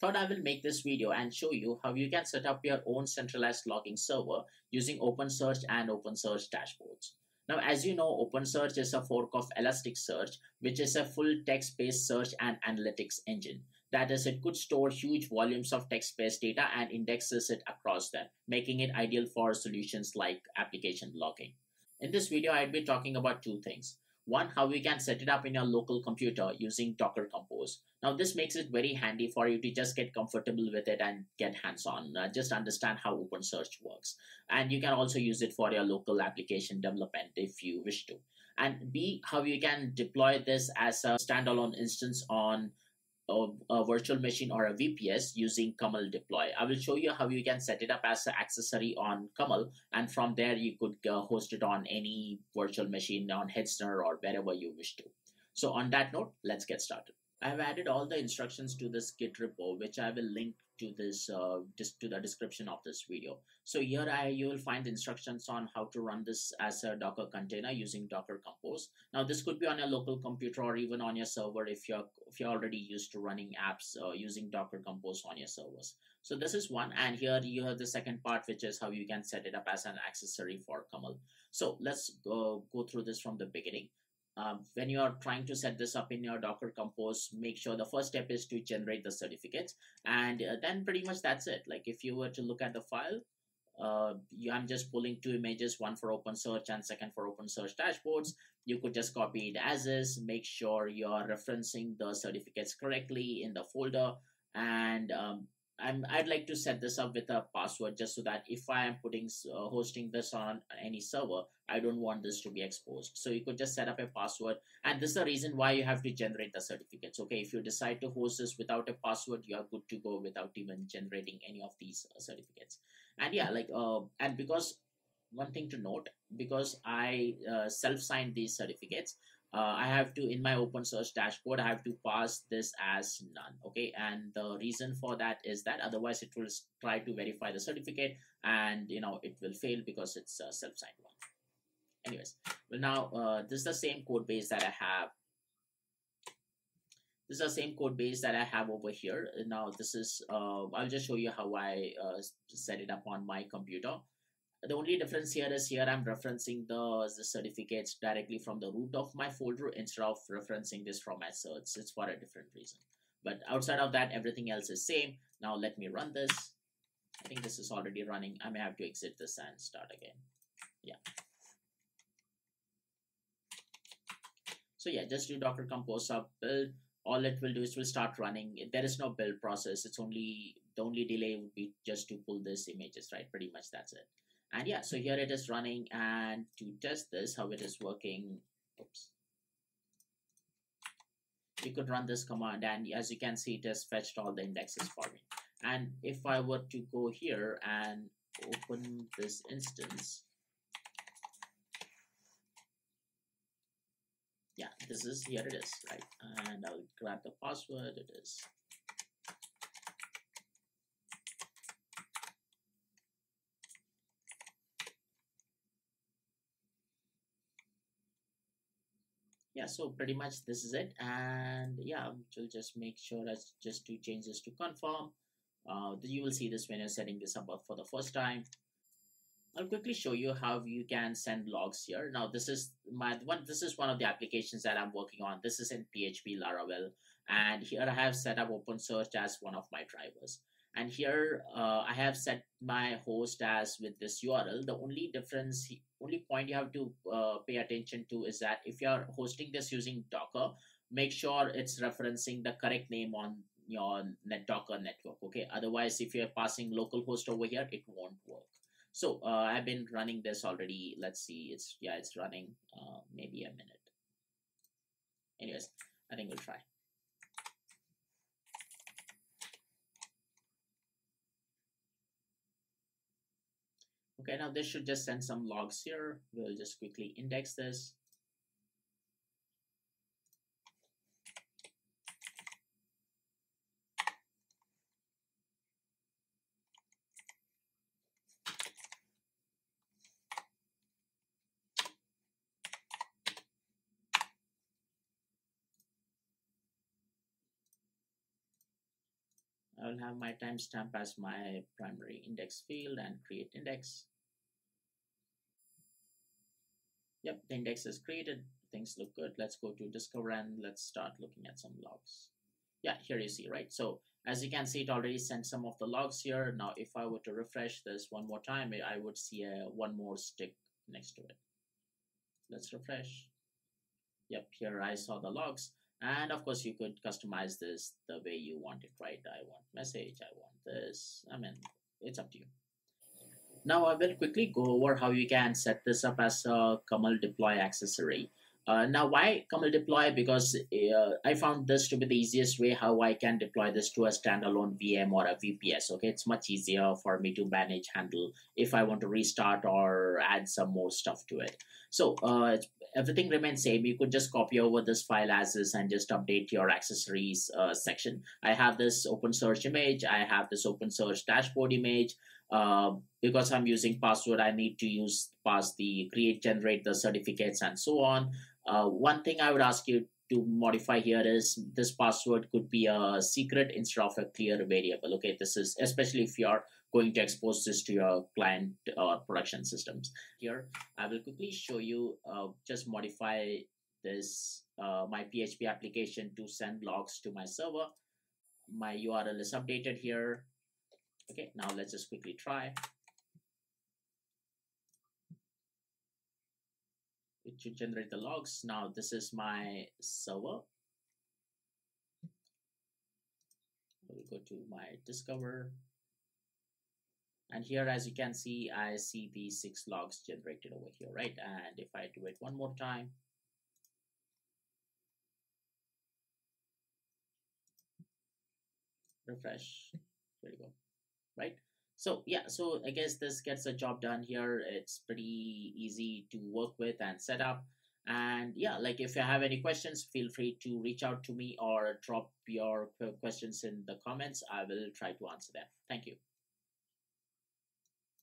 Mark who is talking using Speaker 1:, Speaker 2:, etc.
Speaker 1: thought I will make this video and show you how you can set up your own centralized logging server using OpenSearch and OpenSearch dashboards. Now, as you know, OpenSearch is a fork of Elasticsearch, which is a full text-based search and analytics engine. That is, it could store huge volumes of text-based data and indexes it across them, making it ideal for solutions like application logging. In this video, I'd be talking about two things. One, how we can set it up in your local computer using Docker Compose. Now, this makes it very handy for you to just get comfortable with it and get hands-on, uh, just understand how OpenSearch works. And you can also use it for your local application development if you wish to. And B, how you can deploy this as a standalone instance on a virtual machine or a VPS using Kamal deploy. I will show you how you can set it up as an accessory on Kamal and from there you could uh, host it on any virtual machine on Hetzner or wherever you wish to. So on that note, let's get started. I have added all the instructions to this Git repo, which I will link to this uh, to the description of this video. So here I you will find instructions on how to run this as a Docker container using Docker Compose. Now this could be on your local computer or even on your server if you're if you're already used to running apps uh, using Docker Compose on your servers. So this is one, and here you have the second part, which is how you can set it up as an accessory for Kamal. So let's go go through this from the beginning um, when you are trying to set this up in your Docker Compose, make sure the first step is to generate the certificates. And uh, then pretty much that's it. Like if you were to look at the file, uh, you, I'm just pulling two images, one for OpenSearch and second for OpenSearch dashboards. You could just copy it as is, make sure you're referencing the certificates correctly in the folder and um, I'm, I'd like to set this up with a password just so that if I am putting uh, hosting this on any server, I don't want this to be exposed. So you could just set up a password. And this is the reason why you have to generate the certificates. Okay, if you decide to host this without a password, you are good to go without even generating any of these uh, certificates. And yeah, like, uh, and because one thing to note, because I uh, self-signed these certificates, uh, I have to in my open OpenSearch dashboard I have to pass this as none okay? And the reason for that is that otherwise it will try to verify the certificate and you know it will fail because it's a self-signed one. Anyways well now uh, this is the same code base that I have. This is the same code base that I have over here. Now this is uh, I'll just show you how I uh, set it up on my computer the only difference here is here I'm referencing the, the certificates directly from the root of my folder instead of referencing this from my certs. It's for a different reason. But outside of that, everything else is same. Now let me run this. I think this is already running. I may have to exit this and start again. Yeah. So yeah, just do Docker Compose up build. All it will do is will start running. There is no build process. It's only the only delay would be just to pull this images, right? Pretty much that's it and yeah so here it is running and to test this how it is working oops. You could run this command and as you can see it has fetched all the indexes for me. And if I were to go here and open this instance yeah this is here it is right? And I'll grab the password it is yeah so pretty much this is it. And yeah we'll just make sure as just to change this to confirm. Uh, you will see this when you're setting this up for the first time. I'll quickly show you how you can send logs here. Now this is my one this is one of the applications that I'm working on. This is in PHP Laravel. And here I have set up OpenSearch as one of my drivers and here uh, I have set my host as with this URL. The only difference, only point you have to uh, pay attention to is that if you are hosting this using Docker, make sure it's referencing the correct name on your net Docker network. Okay, otherwise, if you're passing localhost over here, it won't work. So uh, I've been running this already. Let's see, it's yeah, it's running. Uh, maybe a minute. Anyways, I think we'll try. Okay, now this should just send some logs here. We'll just quickly index this. I'll have my timestamp as my primary index field and create index. Yep, the index is created. Things look good. Let's go to discover and let's start looking at some logs. Yeah, here you see, right? So as you can see, it already sent some of the logs here. Now, if I were to refresh this one more time, I would see a one more stick next to it. Let's refresh. Yep, here I saw the logs. And of course, you could customize this the way you want it, right? I want message, I want this. I mean, it's up to you. Now I will quickly go over how you can set this up as a Kamal deploy accessory. Uh, now why Kamal deploy? Because uh, I found this to be the easiest way how I can deploy this to a standalone VM or a VPS. Okay, it's much easier for me to manage, handle if I want to restart or add some more stuff to it. So uh, everything remains same. You could just copy over this file as is and just update your accessories uh, section. I have this OpenSearch image. I have this OpenSearch dashboard image. Uh, because I'm using password, I need to use pass the create, generate the certificates and so on. Uh, one thing I would ask you to modify here is this password could be a secret instead of a clear variable. Okay, this is especially if you're going to expose this to your client or production systems. Here, I will quickly show you, uh, just modify this, uh, my PHP application to send logs to my server. My URL is updated here. Okay, now let's just quickly try. It should generate the logs. Now this is my server. We'll go to my discover. And here, as you can see, I see the six logs generated over here, right? And if I do it one more time, refresh, there you go, right? So yeah, so I guess this gets the job done here. It's pretty easy to work with and set up. And yeah, like if you have any questions, feel free to reach out to me or drop your questions in the comments. I will try to answer them. Thank you.